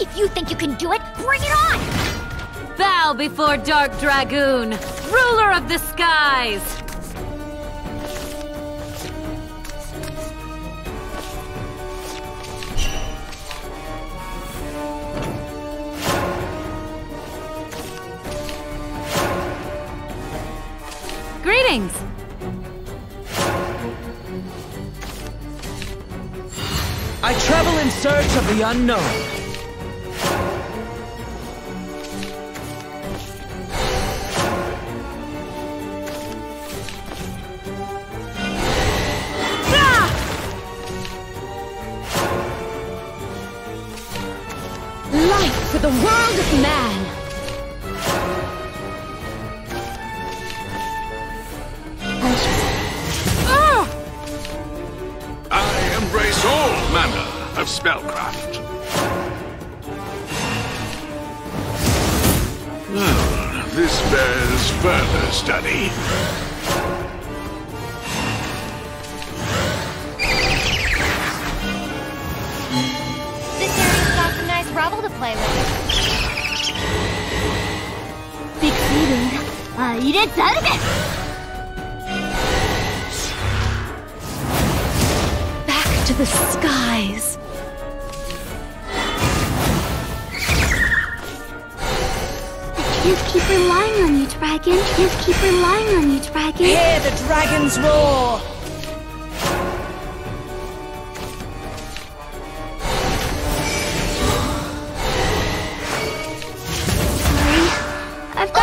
If you think you can do it? Bring it on! Bow before Dark Dragoon, ruler of the skies! Greetings! I travel in search of the unknown. For the world of man! Ah! I embrace all manner of spellcraft. Well, this bears further study. Uh, 入れざるで Back to the skies! Can't keep relying on you, Dragon. Can't keep relying on you, Dragon. Hear the dragon's roar!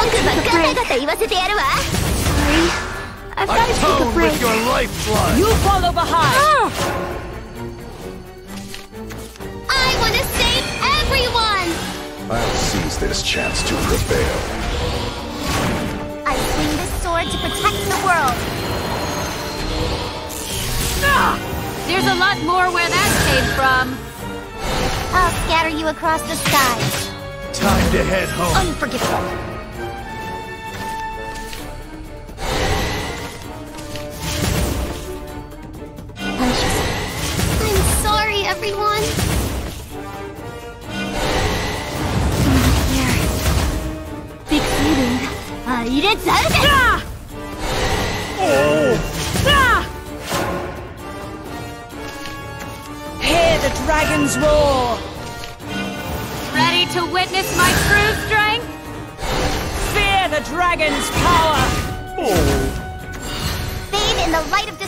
I've got to take a break. Sorry. I've got to take a break. lifeblood! You follow behind! I want to save everyone! I'll seize this chance to prevail. I swing this sword to protect the world. There's a lot more where that came from. I'll scatter you across the skies. Time to head home. Unforgivable. everyone! Big feeling. Uh, it! Oh! Ah! Hear the dragon's roar! Ready to witness my true strength? Fear the dragon's power! Oh! Bathe in the light of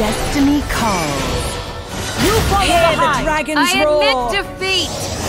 Destiny calls. You follow Hear the dragon's I roar! admit defeat!